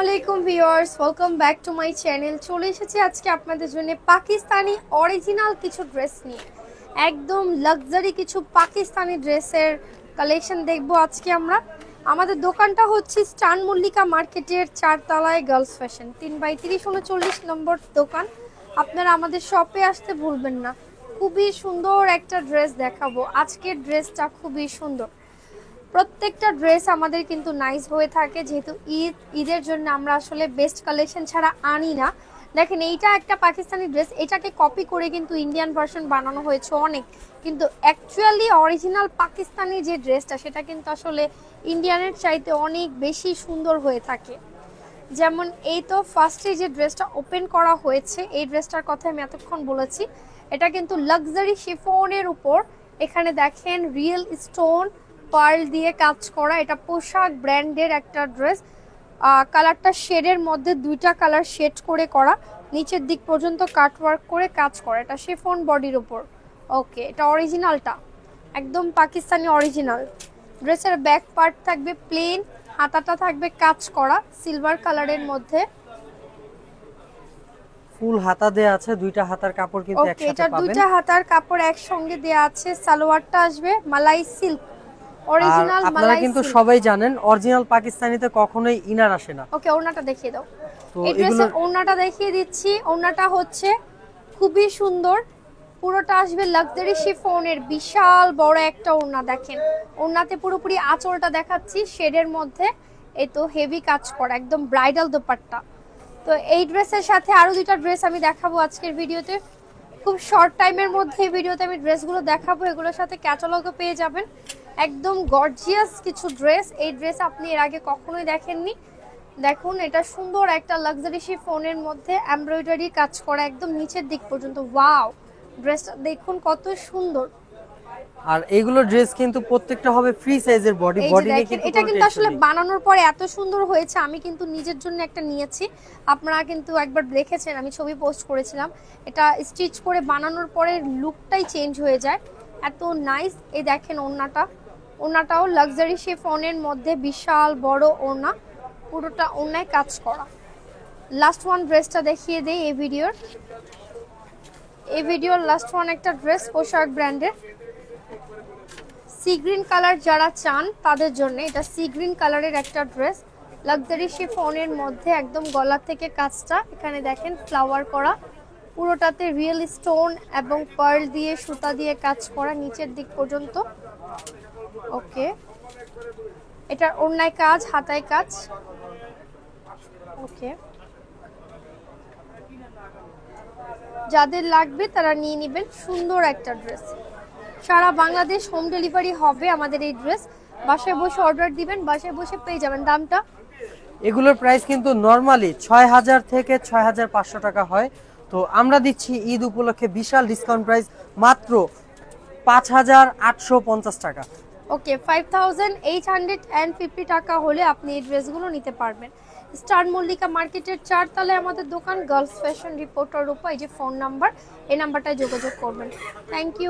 আলাইকুম viewers welcome back to my channel চলে এসেছি আজকে আপনাদের জন্য পাকিস্তানি অরিজিনাল কিছু ড্রেস নিয়ে। একদম লাক্সারি কিছু পাকিস্তানি ড্রেসের কালেকশন দেখব আজকে আমরা। আমাদের দোকানটা হচ্ছে স্টান মল্লিকা মার্কেটের চারতলায় গার্লস ফ্যাশন তিন বাই তিরিশ উনচল্লিশ নম্বর দোকান। আপনারা আমাদের শপে আসতে ভুলবেন না। খুবই সুন্দর একটা ড্রেস দেখাবো। আজকের ড্রেসটা খুবই সুন্দর। প্রত্যেকটা ড্রেস আমাদের কিন্তু নাইস হয়ে থাকে, যেহেতু ঈদ, ঈদের জন্য আমরা আসলে বেস্ট কালেকশন ছাড়া আনি না। দেখেন, এইটা একটা পাকিস্তানি ড্রেস এটাকে কপি করে কিন্তু ইন্ডিয়ান ভার্সন বানানো হয়েছে অনেক। কিন্তু অ্যাকচুয়ালি অরিজিনাল পাকিস্তানি যে ড্রেসটা সেটা কিন্তু আসলে ইন্ডিয়ানের চাইতে অনেক বেশি সুন্দর হয়ে থাকে। যেমন, এই তো ফার্স্টে যে ড্রেসটা ওপেন করা হয়েছে, এই ড্রেসটার কথা আমি এতক্ষণ বলেছি। এটা কিন্তু লাক্সারি শিফনের উপর। এখানে দেখেন রিয়েল স্টোন পার্ল দিয়ে কাজ করা এটা পোশাক ব্র্যান্ডের একটা ড্রেস। কালারটা শেডের মধ্যে দুইটা কালার শেড করে করা নিচের দিক পর্যন্ত কাটওয়ার্ক করে কাজ করা। এটা শিফন বডির উপর। ওকে এটা অরিজিনালটা? একদম পাকিস্তানি অরিজিনাল। ড্রেসের ব্যাক পার্ট থাকবে প্লেন হাতাটা থাকবে কাজ করা সিলভার কালারের মধ্যে। ফুল হাতা দেয়া আছে দুইটা হাতার কাপড় কিন্তু একসাথে পাবেন। ওকে এটা দুইটা হাতার কাপড় একসঙ্গে দেয়া আছে সালোয়ারটা আসবে মালাই সিল্ক। আপনারা কিন্তু সবাই জানেন অরিজিনাল পাকিস্তানিতে কখনোই ইনার আসে না। ওকে ওড়নাটা দেখিয়ে দাও। তো এই ড্রেসের ওড়নাটা দেখিয়ে দিচ্ছি। ওড়নাটা হচ্ছে খুবই সুন্দর। পুরোটা আসবে লাক্সারি শিফনের বিশাল বড় একটা ওড়না দেখেন। ওড়নাতে পুরোপুরি আঁচলটা দেখাচ্ছি শেডের মধ্যে। এই তো হেভি কাজ করা একদম ব্রাইডাল দোপাট্টা। তো এই ড্রেসের সাথে আরও দুইটা ড্রেস আমি দেখাবো আজকের ভিডিওতে। খুব শর্ট টাইমের মধ্যে এই ভিডিওতে আমি ড্রেসগুলো দেখাবো এগুলোর সাথে ক্যাটালগও পেয়ে যাবেন। একদম গর্জিয়াস কিছু ড্রেস এই ড্রেস আপনি এর আগে কখনোই দেখেননি। দেখুন এটা সুন্দর একটা লাক্সারি ফোনের মধ্যে। এমব্রয়ডারি কাজ করা একদম নিচের দিক পর্যন্ত। ওয়াও ড্রেসটা দেখুন কত সুন্দর। আর এইগুলো ড্রেস কিন্তু প্রত্যেকটা হবে ফ্রি সাইজের বডি বডি কিন্তু এটা কিন্তু আসলে বানানোর পরে এত সুন্দর হয়েছে আমি কিন্তু নিজের জন্য একটা নিয়েছি। আপনারা কিন্তু একবার দেখেছেন আমি ছবি পোস্ট করেছিলাম। এটা স্টিচ করে বানানোর পরে লুকটাই চেঞ্জ হয়ে যায়। এত নাইস এই দেখেন ওড়নাটা। ওড়নাটাও লাক্সারি শেফনের মধ্যে বিশাল বড় ওড়না। পুরোটা ওড়নায় কাজ করা। লাস্ট ওয়ান ড্রেসটা দেখিয়ে দেই এই ভিডিওর এই ভিডিওর লাস্ট ওয়ান একটা ড্রেস পোশাক ব্র্যান্ডের সি গ্রিন কালার যারা চান তাদের জন্য এটা সি গ্রিন কালারের একটা ড্রেস লাক্সারি শিফনের মধ্যে একদম গলা থেকে কাজটা। এখানে দেখেন ফ্লাওয়ার করা। পুরোটাতে রিয়েল স্টোন এবং পার্ল দিয়ে সুতা দিয়ে কাজ করা নিচের দিক পর্যন্ত। ওকে এটার অন্যায় কাজ, হাতায় কাজ। ওকে যাদের লাগবে তারা নিয়ে নেবেন সুন্দর একটা ড্রেস সারা বাংলাদেশ হোম ডেলিভারি হবে আমাদের এই ড্রেস বাসায় বসে অর্ডার দিবেন, বাসায় বসে পেয়ে যাবেন। দামটা? এগুলোর প্রাইস কিন্তু নরমালি ছয় হাজার থেকে ছয় হাজার পাঁচশো টাকা হয়। তো আমরা দিচ্ছি ঈদ উপলক্ষে বিশাল ডিসকাউন্ট প্রাইস মাত্র পাঁচ হাজার আটশো পঞ্চাশ টাকা। Okay five eight hundred and fifty টাকা হলে আপনি এই ড্রেসগুলো নিতে পারবেন। স্টার মল্লিকা মার্কেটের চারতলায় আমাদের দোকান গার্লস ফ্যাশন রিপোর্টার রূপা, এই যে ফোন নাম্বার এই নাম্বারটায় যোগাযোগ করবেন। Thank you